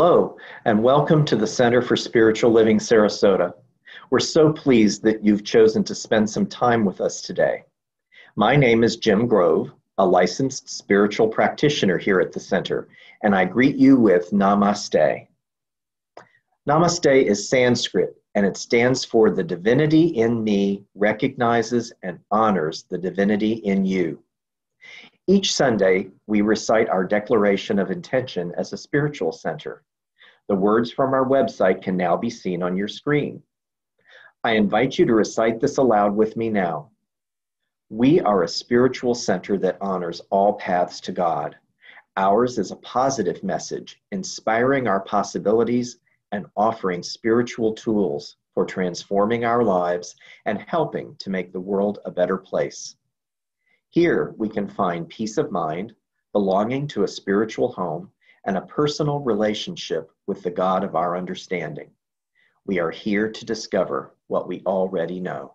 Hello, and welcome to the Center for Spiritual Living Sarasota. We're so pleased that you've chosen to spend some time with us today. My name is Jim Grove, a licensed spiritual practitioner here at the center, and I greet you with Namaste. Namaste is Sanskrit, and it stands for the divinity in me recognizes and honors the divinity in you. Each Sunday, we recite our declaration of intention as a spiritual center. The words from our website can now be seen on your screen. I invite you to recite this aloud with me now. We are a spiritual center that honors all paths to God. Ours is a positive message, inspiring our possibilities and offering spiritual tools for transforming our lives and helping to make the world a better place. Here we can find peace of mind, belonging to a spiritual home, and a personal relationship with the God of our understanding. We are here to discover what we already know.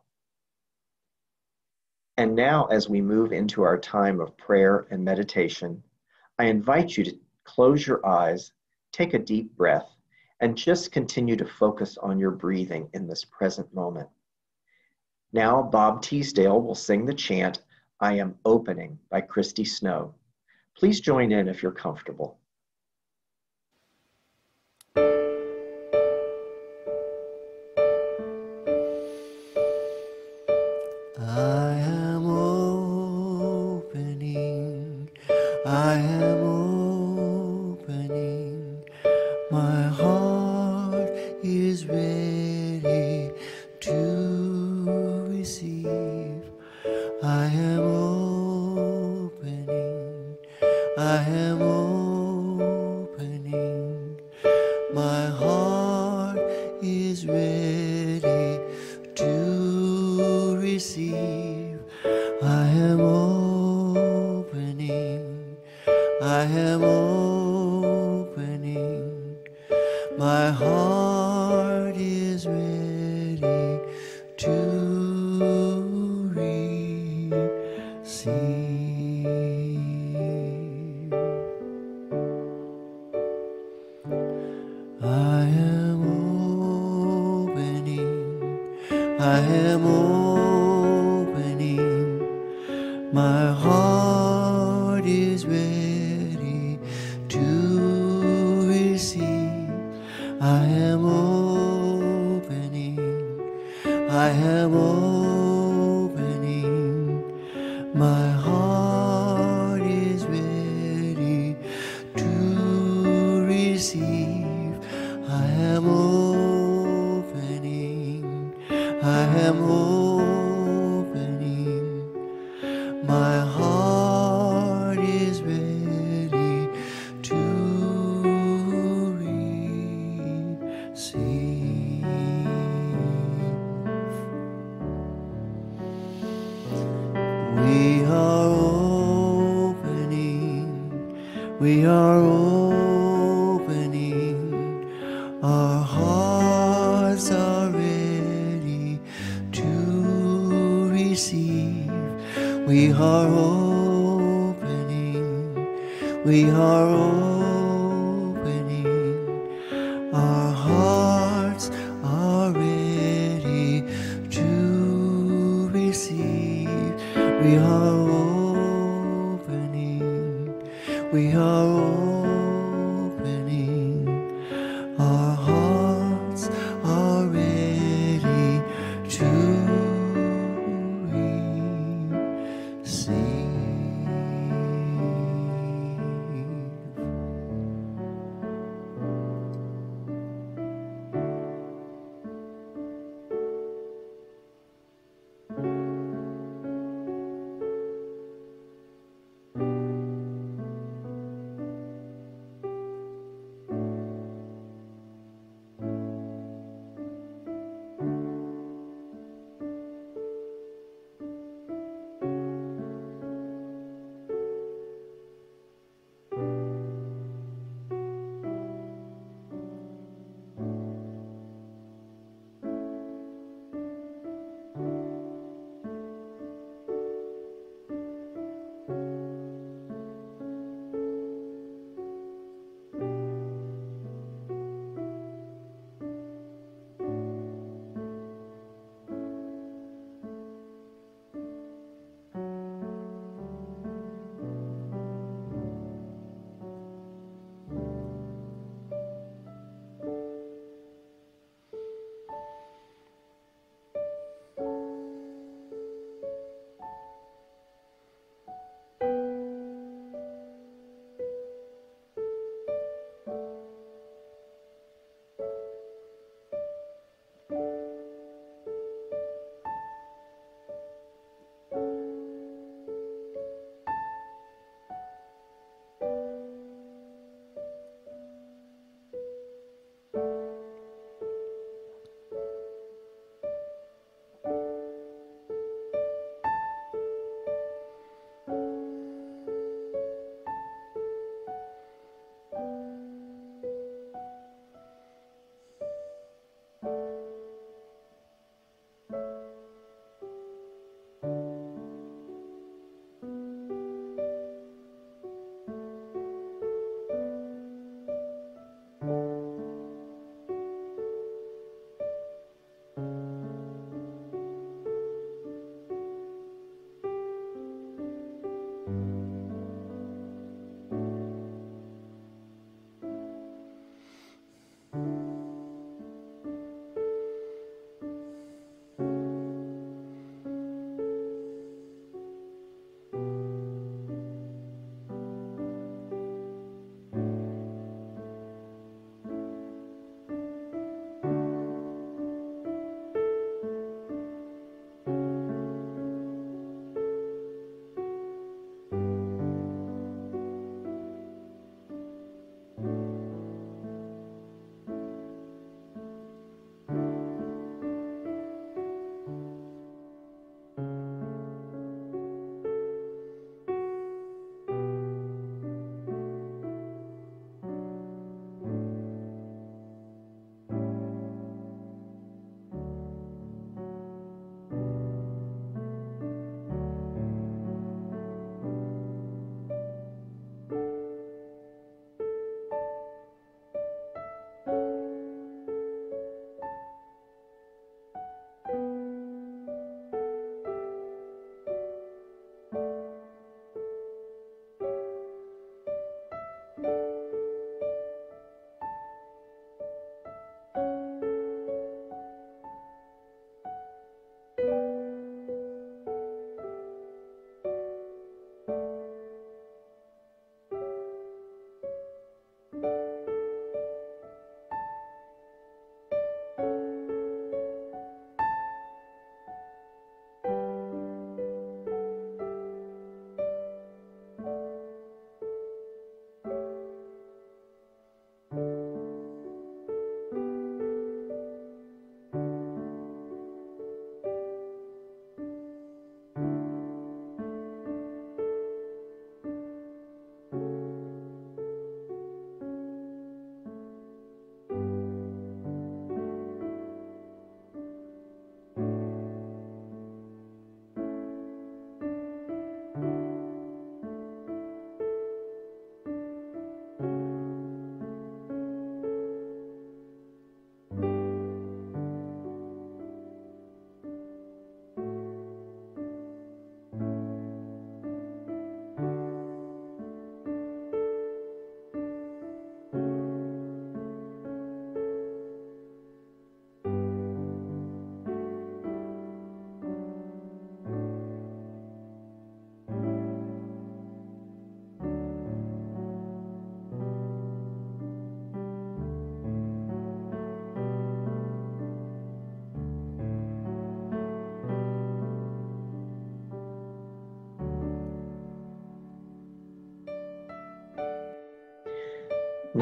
And now, as we move into our time of prayer and meditation, I invite you to close your eyes, take a deep breath, and just continue to focus on your breathing in this present moment. Now, Bob Teesdale will sing the chant I Am Opening by Christy Snow. Please join in if you're comfortable. We are opening, we are opening, our hearts are ready to receive. We are opening, we are opening.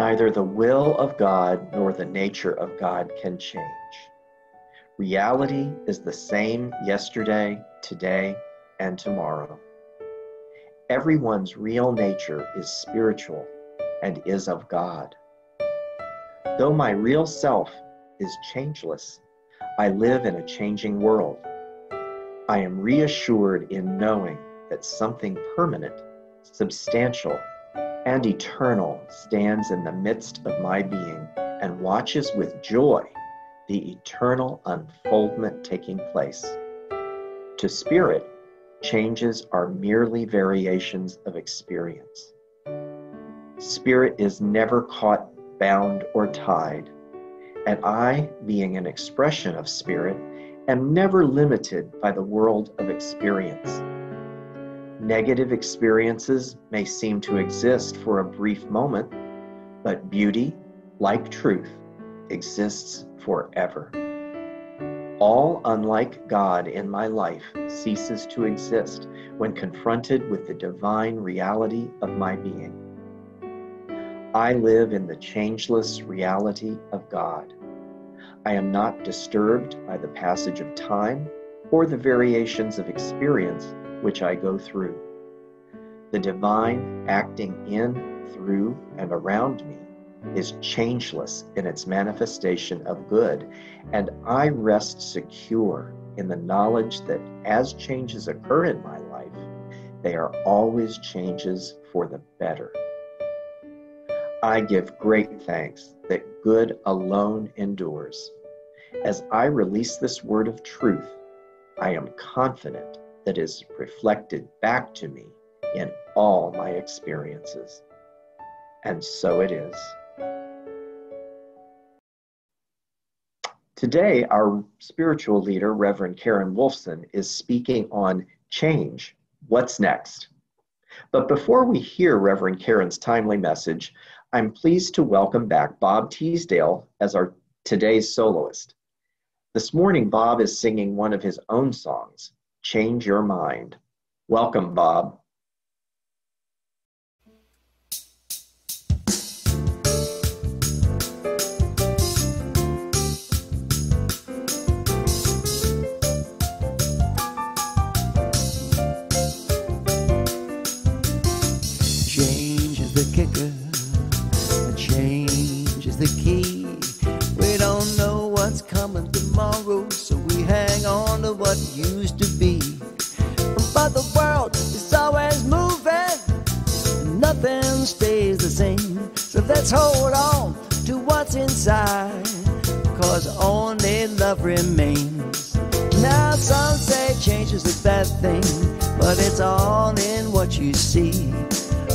Neither the will of God nor the nature of God can change. Reality is the same yesterday, today, and tomorrow. Everyone's real nature is spiritual and is of God. Though my real self is changeless, I live in a changing world. I am reassured in knowing that something permanent, substantial, and eternal stands in the midst of my being and watches with joy the eternal unfoldment taking place. To spirit, changes are merely variations of experience. Spirit is never caught, bound, or tied, and I, being an expression of spirit, am never limited by the world of experience. Negative experiences may seem to exist for a brief moment, but beauty, like truth, exists forever. All unlike God in my life ceases to exist when confronted with the divine reality of my being. I live in the changeless reality of God. I am not disturbed by the passage of time or the variations of experience which I go through. The divine acting in, through, and around me is changeless in its manifestation of good, and I rest secure in the knowledge that as changes occur in my life, they are always changes for the better. I give great thanks that good alone endures. As I release this word of truth, I am confident that is reflected back to me in all my experiences. And so it is. Today, our spiritual leader, Reverend Karen Wolfson, is speaking on change. What's next? But before we hear Reverend Karen's timely message, I'm pleased to welcome back Bob Teesdale as our today's soloist. This morning, Bob is singing one of his own songs, Change Your Mind. Welcome, Bob. Let's hold on to what's inside, cause only love remains. Now some say change is a bad thing, but it's all in what you see.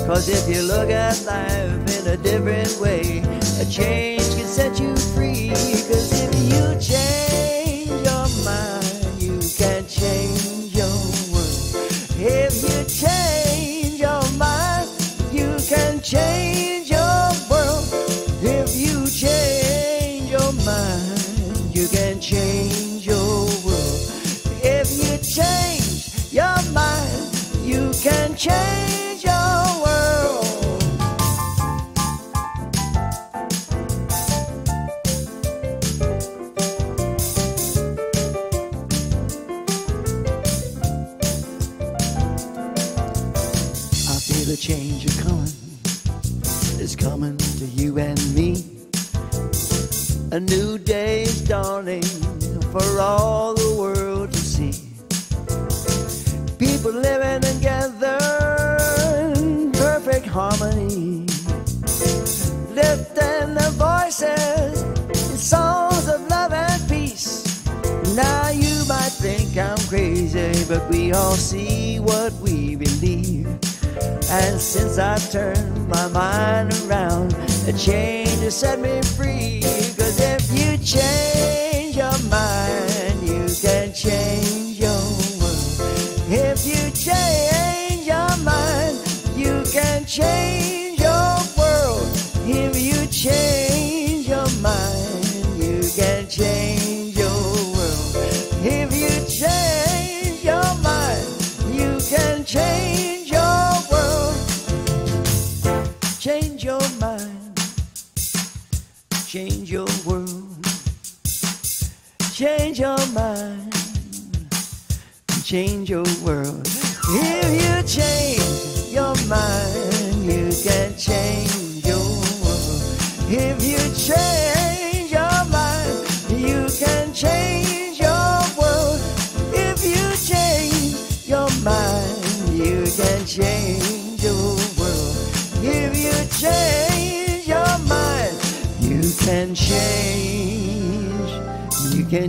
Cause if you look at life in a different way, a change can set you free. Cause if you change change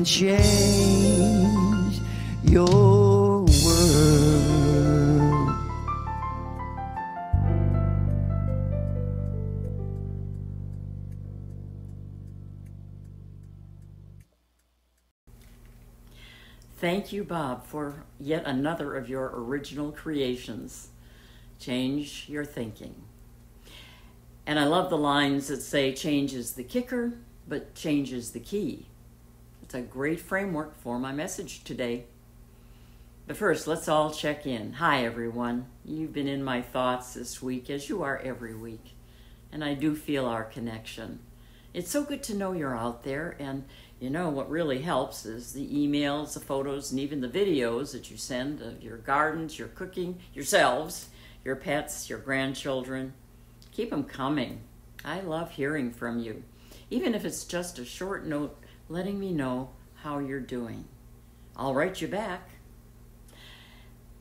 change your world. Thank you, Bob, for yet another of your original creations. Change your thinking. And I love the lines that say change is the kicker, but change is the key. It's a great framework for my message today. But first, let's all check in. Hi, everyone. You've been in my thoughts this week, as you are every week. And I do feel our connection. It's so good to know you're out there. And you know, what really helps is the emails, the photos, and even the videos that you send of your gardens, your cooking, yourselves, your pets, your grandchildren. Keep them coming. I love hearing from you, even if it's just a short note letting me know how you're doing. I'll write you back.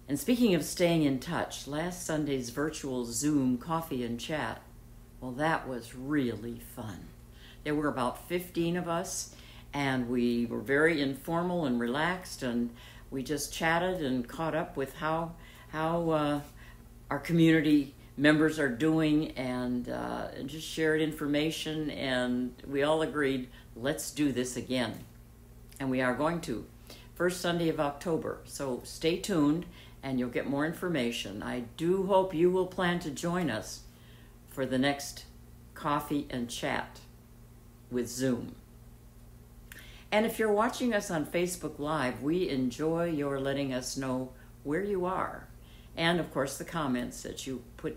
And speaking of staying in touch, last Sunday's virtual Zoom coffee and chat, well, that was really fun. There were about 15 of us, and we were very informal and relaxed, and we just chatted and caught up with how how uh, our community members are doing, and, uh, and just shared information, and we all agreed, let's do this again, and we are going to first Sunday of October. So stay tuned and you'll get more information. I do hope you will plan to join us for the next coffee and chat with Zoom. And if you're watching us on Facebook Live, we enjoy your letting us know where you are. And of course, the comments that you put,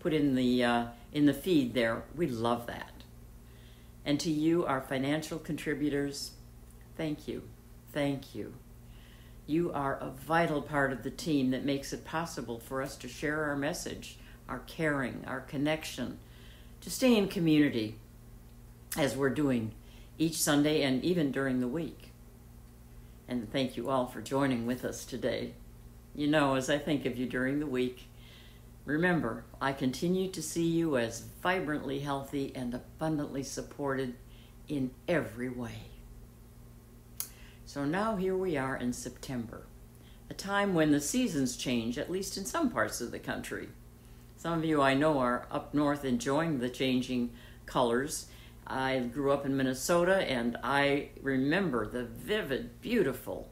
put in, the, uh, in the feed there, we love that. And to you, our financial contributors, thank you. Thank you. You are a vital part of the team that makes it possible for us to share our message, our caring, our connection, to stay in community as we're doing each Sunday and even during the week. And thank you all for joining with us today. You know, as I think of you during the week, remember, I continue to see you as vibrantly healthy and abundantly supported in every way. So now here we are in September, a time when the seasons change, at least in some parts of the country. Some of you I know are up north enjoying the changing colors. I grew up in Minnesota and I remember the vivid, beautiful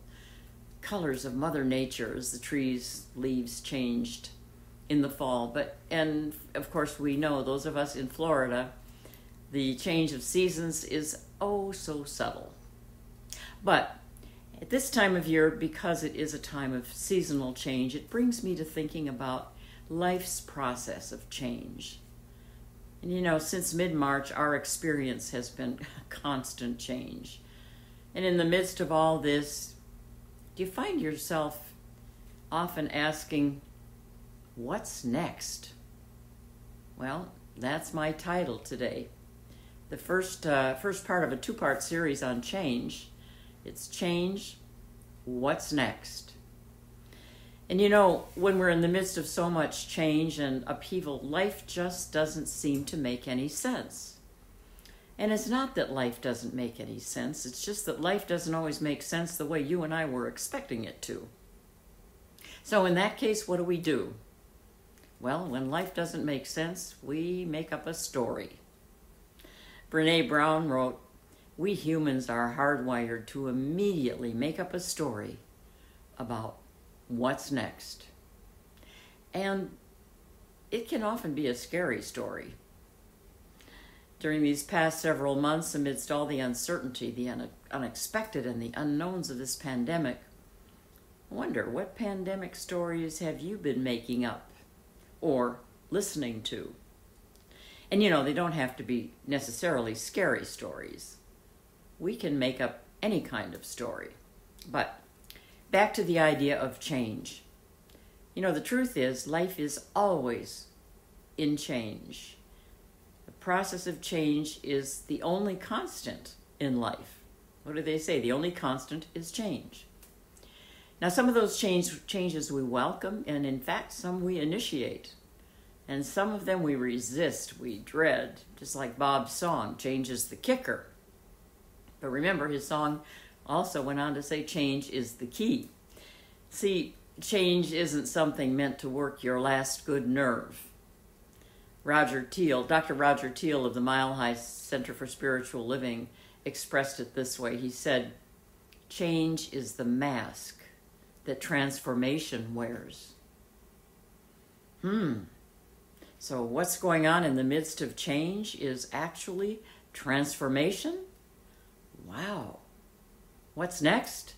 colors of Mother Nature as the trees' leaves changed in the fall. But, and of course, we know, those of us in Florida, the change of seasons is oh so subtle. But at this time of year, because it is a time of seasonal change, it brings me to thinking about life's process of change. And you know, since mid March, our experience has been constant change. And in the midst of all this, do you find yourself often asking, What's next? Well, that's my title today. The first, uh, first part of a two part series on change. It's change, what's next? And you know, when we're in the midst of so much change and upheaval, life just doesn't seem to make any sense. And it's not that life doesn't make any sense, it's just that life doesn't always make sense the way you and I were expecting it to. So, in that case, what do we do? Well, when life doesn't make sense, we make up a story. Brene Brown wrote, we humans are hardwired to immediately make up a story about what's next. And it can often be a scary story. During these past several months, amidst all the uncertainty, the un- unexpected, and the unknowns of this pandemic, I wonder what pandemic stories have you been making up or listening to? And you know, they don't have to be necessarily scary stories. We can make up any kind of story. But back to the idea of change. You know, the truth is, life is always in change. The process of change is the only constant in life. What do they say? The only constant is change. Now, some of those change, changes we welcome, and in fact, some we initiate. And some of them we resist, we dread, just like Bob's song, Change is the Kicker. But remember, his song also went on to say change is the key. See, change isn't something meant to work your last good nerve. Roger Teel, Dr. Roger Teel of the Mile High Center for Spiritual Living, expressed it this way. He said, Change is the mask that transformation wears. Hmm. So, what's going on in the midst of change is actually transformation? Wow. What's next?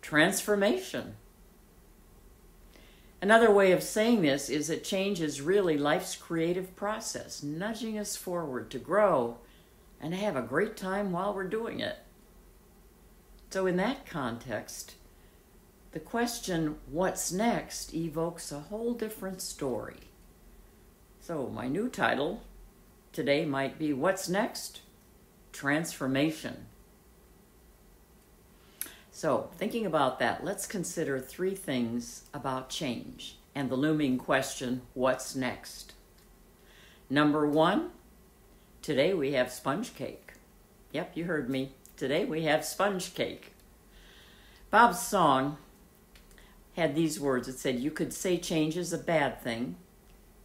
Transformation. Another way of saying this is that change is really life's creative process, nudging us forward to grow and have a great time while we're doing it. So, in that context, the question, what's next, evokes a whole different story. So, my new title today might be What's Next? Transformation. So, thinking about that, let's consider three things about change and the looming question what's next? Number one, today we have sponge cake. Yep, you heard me. Today we have sponge cake. Bob's song had these words it said, You could say change is a bad thing,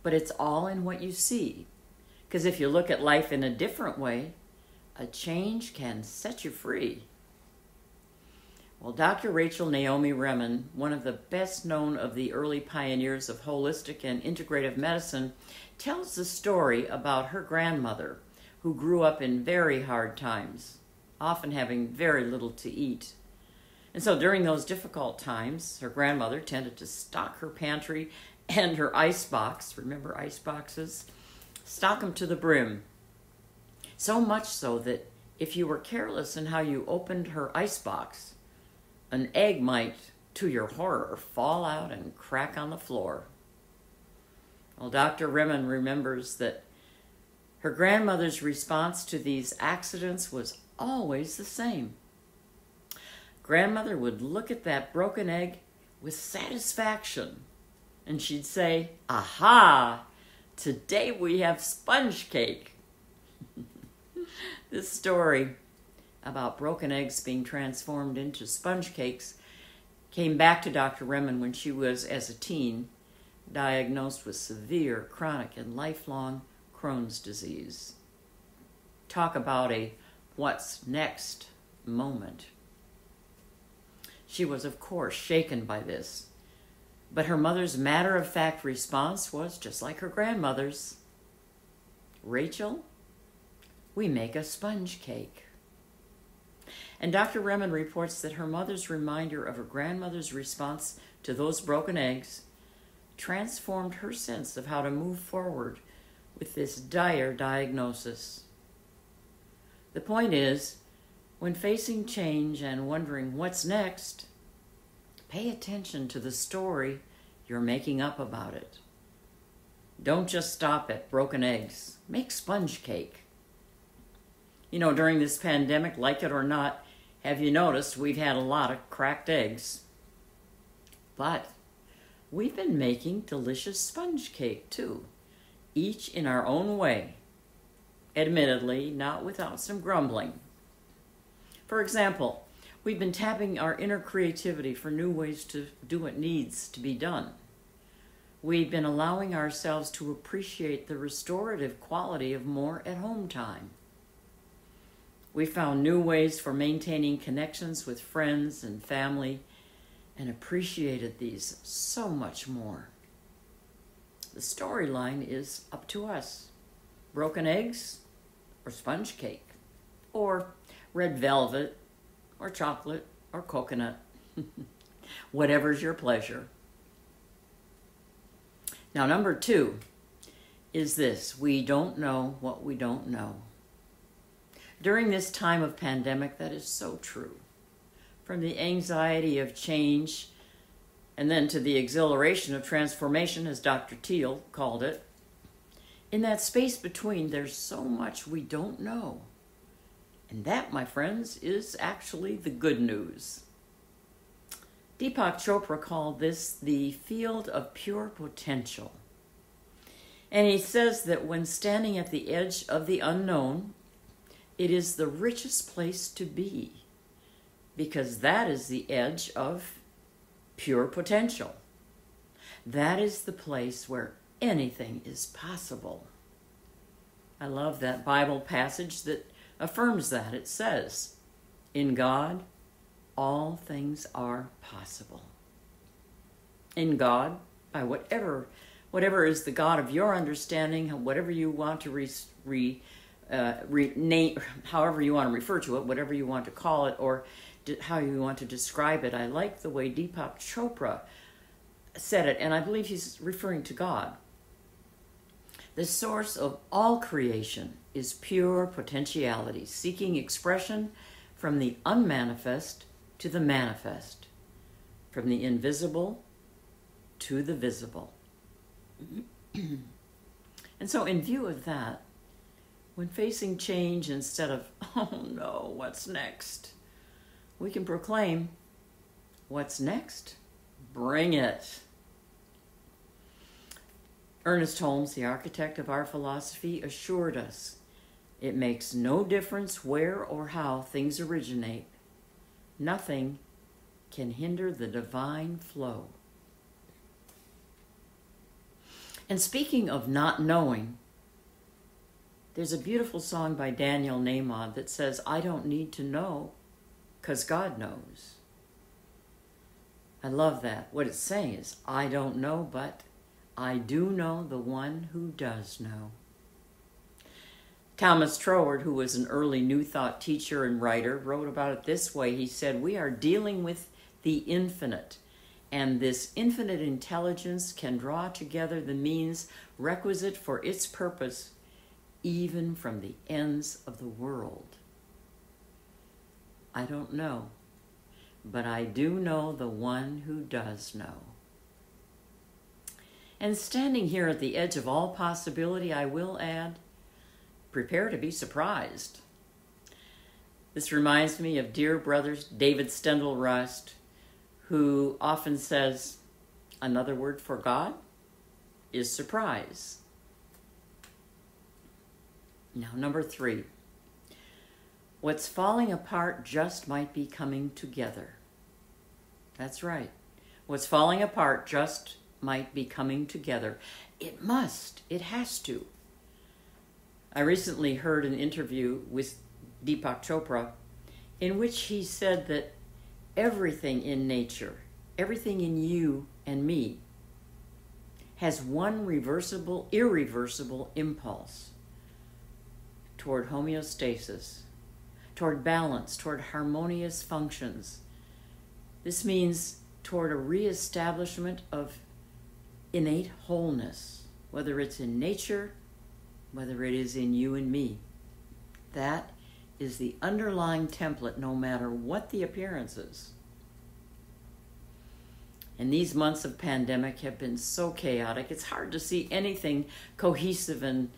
but it's all in what you see. Because if you look at life in a different way, a change can set you free. Well, Dr. Rachel Naomi Remen, one of the best known of the early pioneers of holistic and integrative medicine, tells the story about her grandmother who grew up in very hard times, often having very little to eat. And so during those difficult times, her grandmother tended to stock her pantry and her ice box. Remember ice boxes? Stock them to the brim. So much so that if you were careless in how you opened her ice box, an egg might, to your horror, fall out and crack on the floor. Well, Dr. Remen remembers that her grandmother's response to these accidents was always the same. Grandmother would look at that broken egg with satisfaction and she'd say, Aha, today we have sponge cake. this story about broken eggs being transformed into sponge cakes came back to Dr. Remen when she was, as a teen, diagnosed with severe chronic and lifelong Crohn's disease. Talk about a what's next moment. She was, of course, shaken by this, but her mother's matter of fact response was just like her grandmother's Rachel, we make a sponge cake. And Dr. Remen reports that her mother's reminder of her grandmother's response to those broken eggs transformed her sense of how to move forward with this dire diagnosis. The point is, when facing change and wondering what's next, pay attention to the story you're making up about it. Don't just stop at broken eggs. Make sponge cake. You know, during this pandemic, like it or not, have you noticed we've had a lot of cracked eggs? But we've been making delicious sponge cake too, each in our own way. Admittedly, not without some grumbling. For example, we've been tapping our inner creativity for new ways to do what needs to be done. We've been allowing ourselves to appreciate the restorative quality of more at home time. We found new ways for maintaining connections with friends and family and appreciated these so much more. The storyline is up to us broken eggs or sponge cake, or red velvet, or chocolate, or coconut. Whatever's your pleasure. Now, number two, is this we don't know what we don't know. During this time of pandemic, that is so true. From the anxiety of change and then to the exhilaration of transformation, as Dr. Teel called it, in that space between, there's so much we don't know. And that, my friends, is actually the good news. Deepak Chopra called this the field of pure potential. And he says that when standing at the edge of the unknown, it is the richest place to be because that is the edge of pure potential. That is the place where anything is possible. I love that Bible passage that affirms that. It says, In God, all things are possible. In God, by whatever whatever is the God of your understanding, whatever you want to re, re, uh, re, name, however you want to refer to it, whatever you want to call it, or how you want to describe it. I like the way Deepak Chopra said it, and I believe he's referring to God. The source of all creation is pure potentiality, seeking expression from the unmanifest to the manifest, from the invisible to the visible. and so, in view of that, when facing change instead of, oh no, what's next? We can proclaim, what's next? Bring it. Ernest Holmes, the architect of our philosophy, assured us it makes no difference where or how things originate. Nothing can hinder the divine flow. And speaking of not knowing, there's a beautiful song by Daniel Nahmod that says, I don't need to know because God knows. I love that. What it's saying is, I don't know, but I do know the one who does know. Thomas Troward, who was an early New Thought teacher and writer, wrote about it this way. He said, We are dealing with the infinite and this infinite intelligence can draw together the means requisite for its purpose, even from the ends of the world. I don't know, but I do know the one who does know. And standing here at the edge of all possibility, I will add, prepare to be surprised. This reminds me of dear brothers David Steindl-Rast who often says, another word for God is surprise. Now, number three, what's falling apart just might be coming together. That's right. What's falling apart just might be coming together. It must, it has to. I recently heard an interview with Deepak Chopra in which he said that everything in nature, everything in you and me, has one reversible, irreversible impulse toward homeostasis, toward balance, toward harmonious functions. This means toward a reestablishment of innate wholeness, whether it's in nature, whether it is in you and me. That is the underlying template no matter what the appearances. And these months of pandemic have been so chaotic, it's hard to see anything cohesive and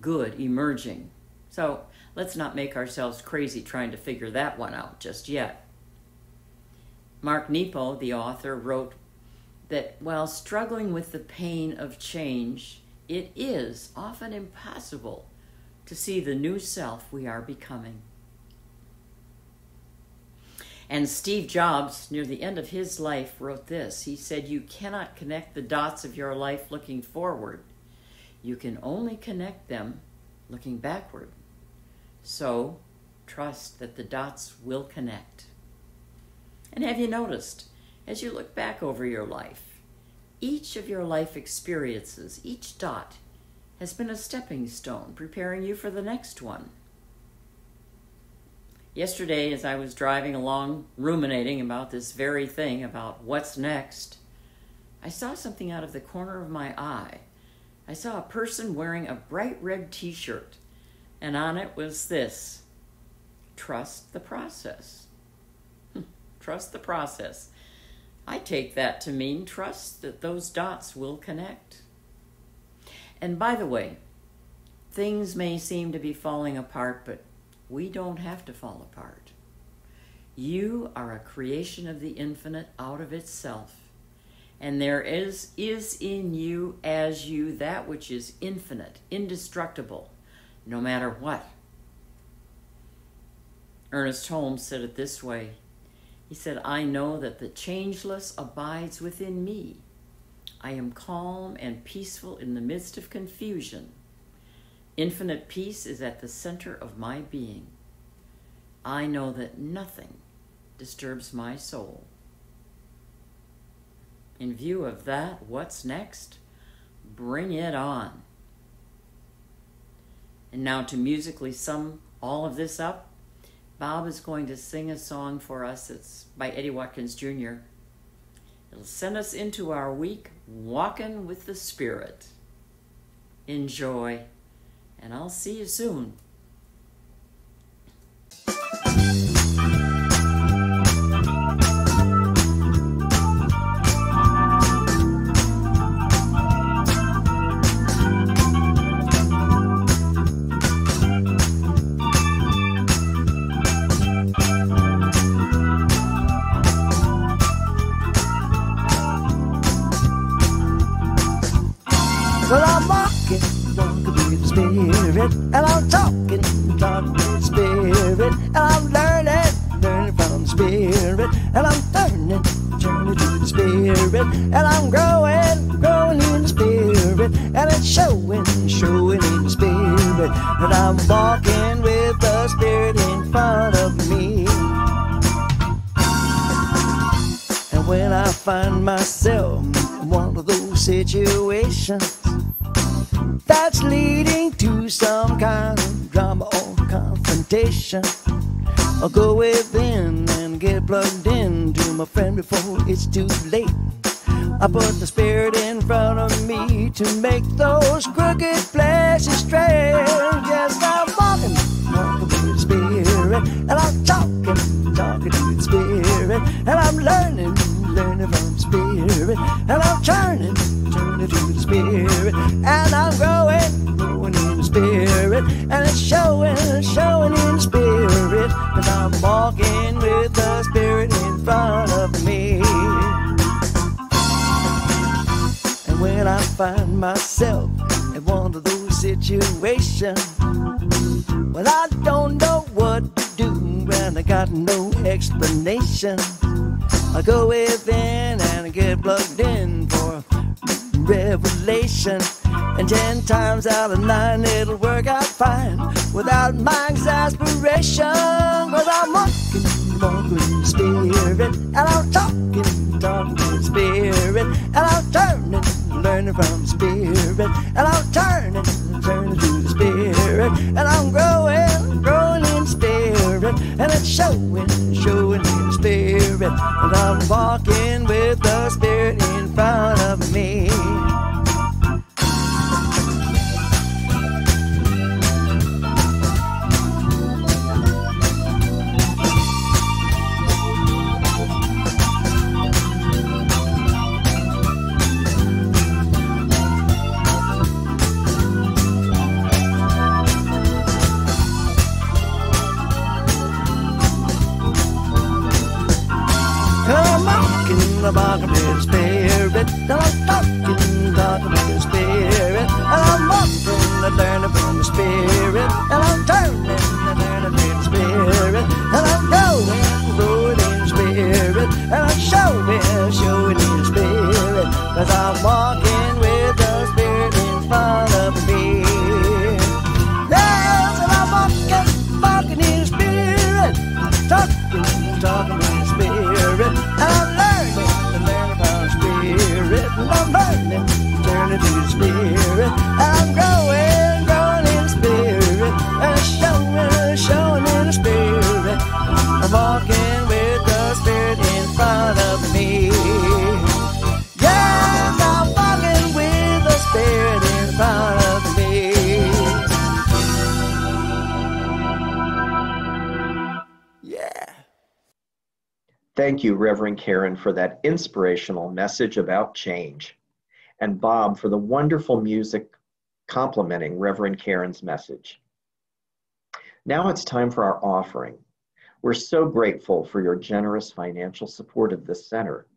good emerging. So let's not make ourselves crazy trying to figure that one out just yet. Mark Nepo, the author, wrote that while struggling with the pain of change, it is often impossible to see the new self we are becoming. And Steve Jobs, near the end of his life, wrote this. He said, You cannot connect the dots of your life looking forward, you can only connect them looking backward. So, trust that the dots will connect. And have you noticed, as you look back over your life, each of your life experiences, each dot, has been a stepping stone preparing you for the next one. Yesterday, as I was driving along, ruminating about this very thing, about what's next, I saw something out of the corner of my eye I saw a person wearing a bright red t shirt, and on it was this Trust the process. trust the process. I take that to mean trust that those dots will connect. And by the way, things may seem to be falling apart, but we don't have to fall apart. You are a creation of the infinite out of itself. And there is, is in you as you that which is infinite, indestructible, no matter what. Ernest Holmes said it this way He said, I know that the changeless abides within me. I am calm and peaceful in the midst of confusion. Infinite peace is at the center of my being. I know that nothing disturbs my soul. In view of that, what's next? Bring it on. And now to musically sum all of this up, Bob is going to sing a song for us. It's by Eddie Watkins Jr. It'll send us into our week walking with the Spirit. Enjoy, and I'll see you soon. Put the spirit in front of me to make those crooked places straight. Yes, I'm walking, walking with the spirit, and I'm talking, talking to the spirit, and I'm learning, learning from the spirit, and I'm turning, turning to the spirit, and I'm growing, growing in the spirit, and it's showing, showing in the spirit, and I'm walking with myself in one of those situations, well, I don't know what to do, and I got no explanation. I go within and I get plugged in for revelation. And ten times out of nine, it'll work out fine without my exasperation. Cause I'm walking, walking in spirit, and I'm talking, talking spirit, and I'm turning, learning from spirit, and I'm turning, and turning to the spirit, and I'm growing, growing in spirit, and it's showing, showing in spirit, and I'm walking with the spirit in front of me. Reverend Karen, for that inspirational message about change, and Bob for the wonderful music complementing Reverend Karen's message. Now it's time for our offering. We're so grateful for your generous financial support of this center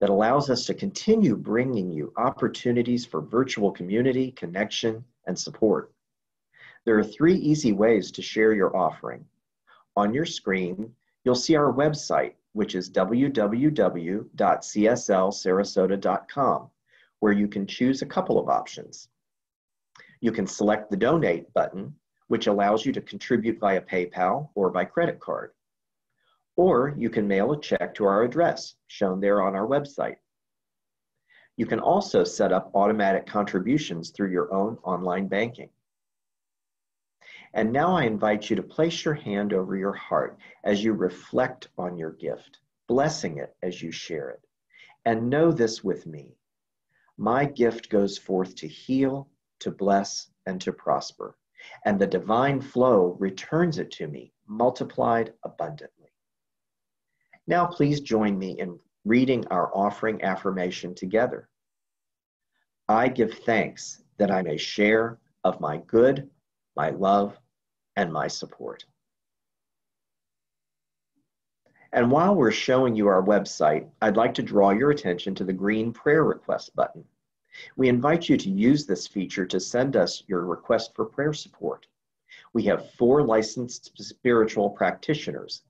that allows us to continue bringing you opportunities for virtual community, connection, and support. There are three easy ways to share your offering. On your screen, you'll see our website, which is www.cslsarasota.com, where you can choose a couple of options. You can select the donate button, which allows you to contribute via PayPal or by credit card. Or you can mail a check to our address shown there on our website. You can also set up automatic contributions through your own online banking. And now I invite you to place your hand over your heart as you reflect on your gift, blessing it as you share it. And know this with me my gift goes forth to heal, to bless, and to prosper. And the divine flow returns it to me, multiplied abundantly. Now, please join me in reading our offering affirmation together. I give thanks that I may share of my good, my love, and my support. And while we're showing you our website, I'd like to draw your attention to the green prayer request button. We invite you to use this feature to send us your request for prayer support. We have four licensed spiritual practitioners,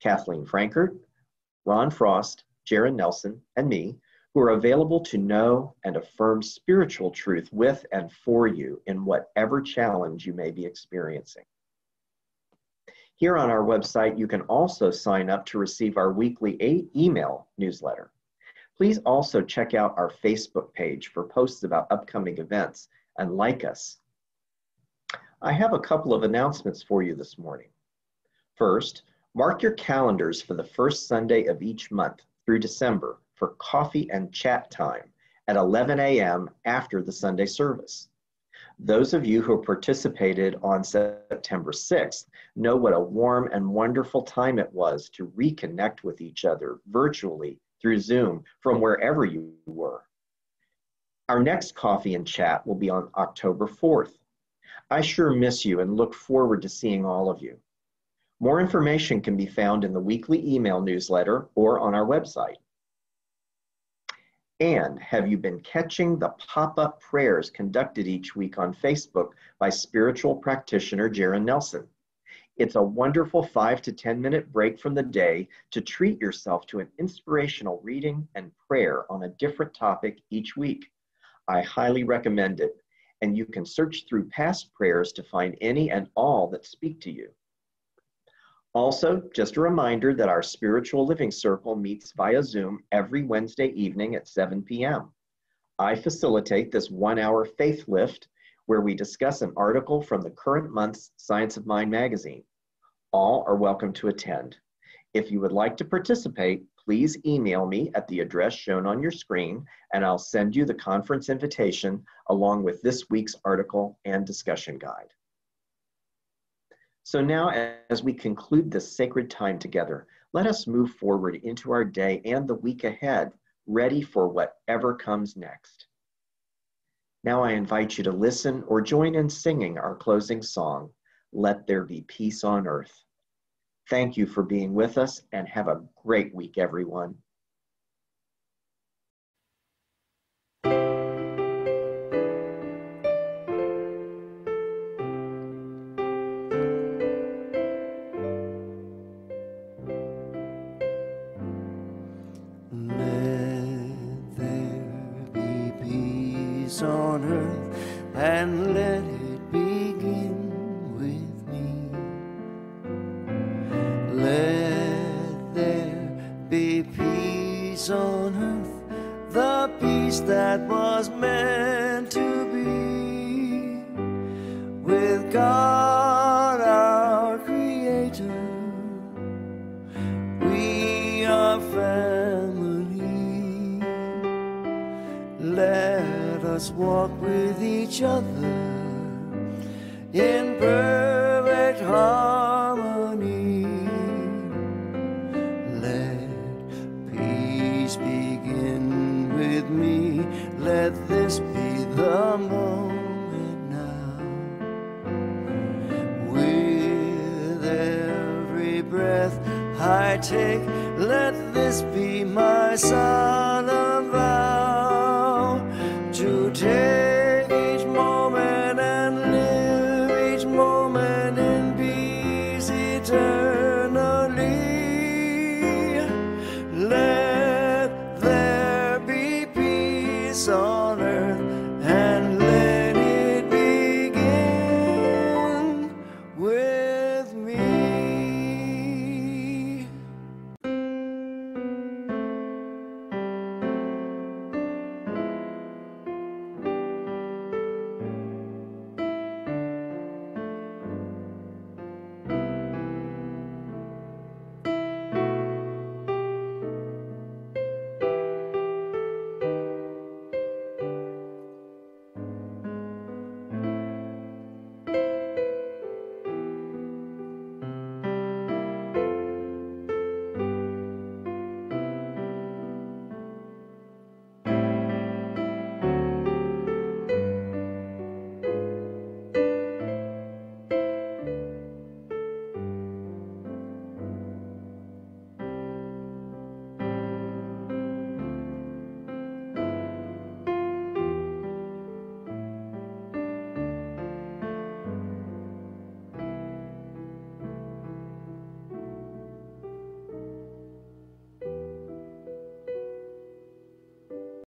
Kathleen Frankert, Ron Frost, Jaron Nelson, and me, who are available to know and affirm spiritual truth with and for you in whatever challenge you may be experiencing. Here on our website, you can also sign up to receive our weekly email newsletter. Please also check out our Facebook page for posts about upcoming events and like us. I have a couple of announcements for you this morning. First, mark your calendars for the first Sunday of each month through December for coffee and chat time at 11 a.m. after the Sunday service. Those of you who participated on September 6th know what a warm and wonderful time it was to reconnect with each other virtually through Zoom from wherever you were. Our next coffee and chat will be on October 4th. I sure miss you and look forward to seeing all of you. More information can be found in the weekly email newsletter or on our website. And have you been catching the pop up prayers conducted each week on Facebook by spiritual practitioner Jaron Nelson? It's a wonderful five to 10 minute break from the day to treat yourself to an inspirational reading and prayer on a different topic each week. I highly recommend it, and you can search through past prayers to find any and all that speak to you. Also, just a reminder that our Spiritual Living Circle meets via Zoom every Wednesday evening at 7 p.m. I facilitate this one hour faith lift where we discuss an article from the current month's Science of Mind magazine. All are welcome to attend. If you would like to participate, please email me at the address shown on your screen and I'll send you the conference invitation along with this week's article and discussion guide. So now, as we conclude this sacred time together, let us move forward into our day and the week ahead, ready for whatever comes next. Now I invite you to listen or join in singing our closing song, Let There Be Peace on Earth. Thank you for being with us and have a great week, everyone.